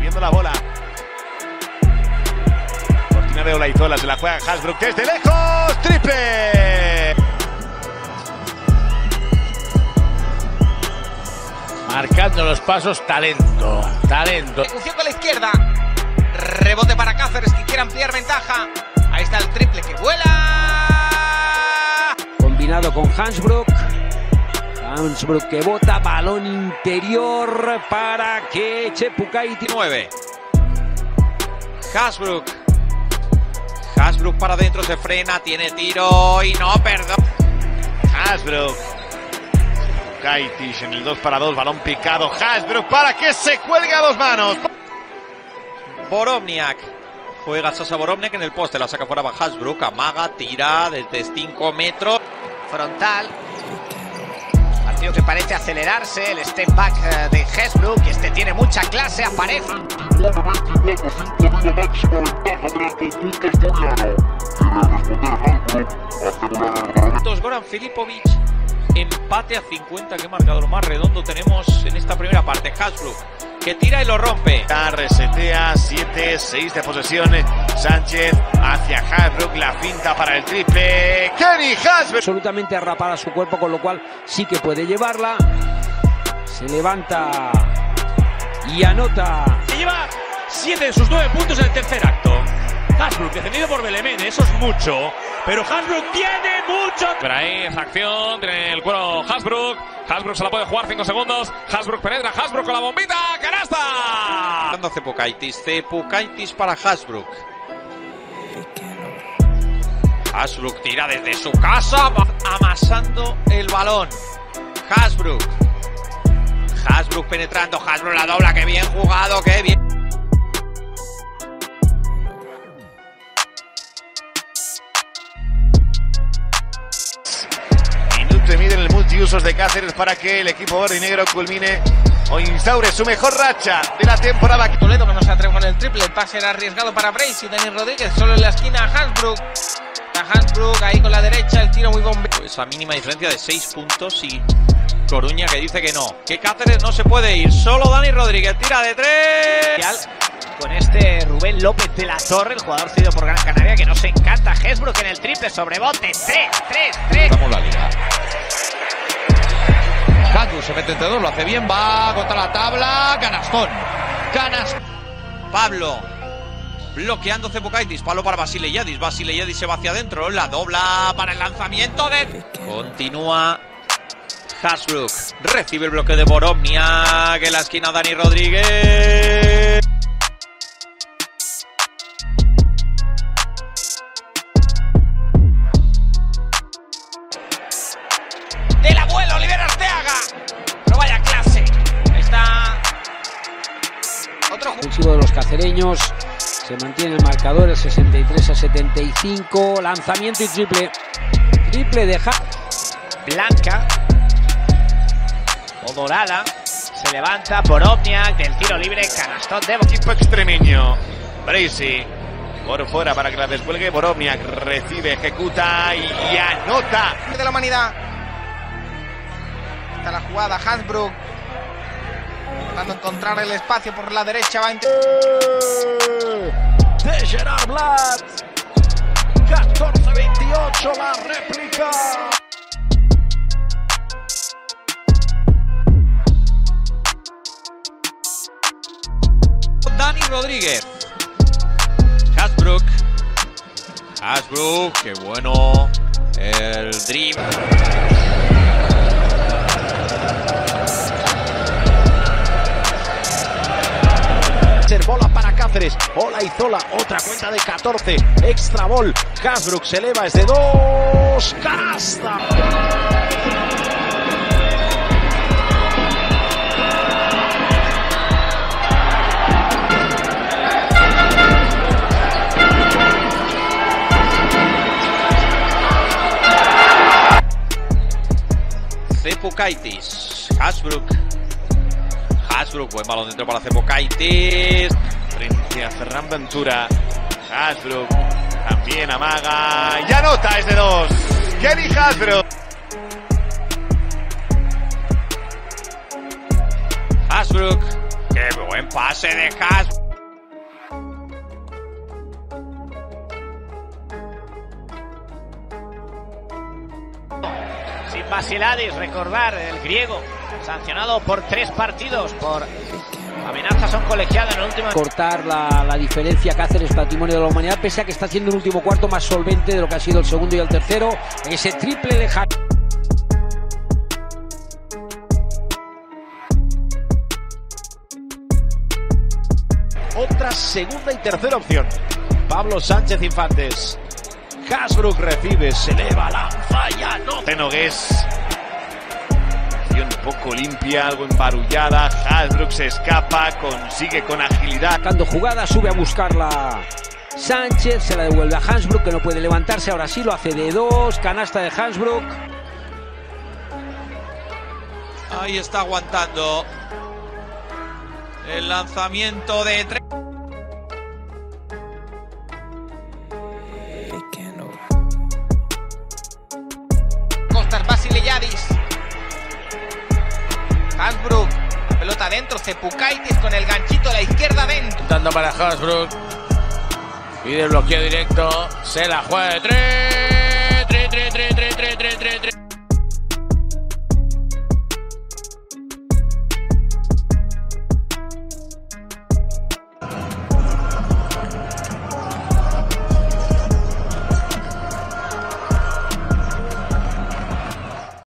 Viendo la bola. Cortina de Olaizola se la juega Hasbrook desde lejos. ¡Triple! Marcando los pasos, talento. Talento. Ejecución con la izquierda. Rebote para Cáceres que quiere ampliar ventaja. Ahí está el triple que vuela. Combinado con Hansbrook. Hansbrook que bota balón interior para que Chepukaiti 9. Hasbrook. Hasbrook para adentro se frena, tiene tiro y no, perdón. Hasbrook. Kaitis en el 2 para 2, balón picado. Hasbrook para que se cuelgue a dos manos. Boromniak. Juega Sasa Boromniak en el poste, la saca fuera para Hasbrook, amaga, tira desde 5 metros. Frontal. Partido que parece acelerarse. El step back eh, de Hesbrook. Este tiene mucha clase, aparece. Dos Goran Filipovic. Empate a 50. Qué marcador más redondo tenemos en esta primera parte. Hasbrook que tira y lo rompe. Resetea 7, 6 de posesión. Sánchez hacia Hasbrook. La finta para el triple. Kenny Hasbrook. absolutamente arrapada su cuerpo, con lo cual sí que puede llevarla. Se levanta y anota. Lleva 7 de sus 9 puntos en el tercer acto. Hasbrook defendido por Belemene, eso es mucho. Pero Hasbrook tiene mucho. Pero ahí esa acción, tiene el cuero Hasbrook. Hasbrook se la puede jugar 5 segundos. Hasbrook penetra, Hasbrook con la bombita. ¡Canasta! Dando Cepukaitis. Cepukaitis para Hasbrook. Hasbrook tira desde su casa, amasando el balón. Hasbrook. Hasbrook penetrando, Hasbrook la dobla, que bien jugado, que bien. Multiusos de Cáceres para que el equipo verde y negro culmine o instaure su mejor racha de la temporada. Toledo que no se atreve con el triple, el pase era arriesgado para Brace y Dani Rodríguez solo en la esquina Hansbrook. A Hansbrook ahí con la derecha, el tiro muy bombeado. Esa mínima diferencia de 6 puntos y Coruña que dice que no. Que Cáceres no se puede ir, solo Dani Rodríguez tira de 3. Con este Rubén López de la Torre, el jugador cedido por Gran Canaria, que nos encanta. Hesbrook en el triple sobrebote. 3, 3, 3. Vamos la liga. Hasbrook se mete entre dos, lo hace bien, va contra la tabla, canastón. Canastón. Pablo bloqueando Cepukaitis, palo para Basile Yadis, Basile Yadis se va hacia adentro, la dobla para el lanzamiento de... Continúa Hasbrook, recibe el bloque de Boromnia, que en la esquina Dani Rodríguez... Ofensivo de los cacereños. Se mantiene el marcador el 63 a 75. Lanzamiento y triple. Triple de Ha- Blanca. O dorada. Se levanta Boromniak del tiro libre. Canastón de Equipo extremeño. Bracy. Por fuera para que la descuelgue. Boromniak recibe, ejecuta y anota. de la humanidad. Está la jugada Hansbrook. Tratando de encontrar el espacio por la derecha. Va a De Gerard Blatt. 14-28 la réplica. Dani Rodríguez. Hasbrook. Hasbrook, qué bueno. El dream. Bola para Cáceres. Ola y Zola. Otra cuenta de 14. Extra ball. Hasbrook se eleva. Es de dos. Canasta. Cepukaitis. Hasbrook. Hasbrook, buen balón dentro para Cepukaitis. Frente a Ferran Ventura. Hasbrook también amaga. Y anota, es de dos. Kenny Hasbrook. Hasbrook. Qué buen pase de Hasbrook. Sin Basiladis, recordar el griego, sancionado por tres partidos por amenazas a un colegiado en el último. Cortar la, la diferencia Cáceres Patrimonio de la Humanidad, pese a que está haciendo un último cuarto más solvente de lo que ha sido el segundo y el tercero. Ese triple de Hasbrook. Otra segunda y tercera opción. Pablo Sánchez Infantes. Hasbrook recibe, se eleva, lanza y anota. Tenogués. Acción poco limpia, algo embarullada. Hasbrook se escapa, consigue con agilidad. Sacando jugada, sube a buscarla Sánchez, se la devuelve a Hansbrook, que no puede levantarse, ahora sí lo hace de dos, canasta de Hansbrook. Ahí está aguantando. El lanzamiento de tres. Adentro. Cepukaitis con el ganchito a la izquierda dentro. Dando para Hasbrook. Pide el bloqueo directo. Se la juega de 3. 3, 3, 3, 3, 3, 3, 3.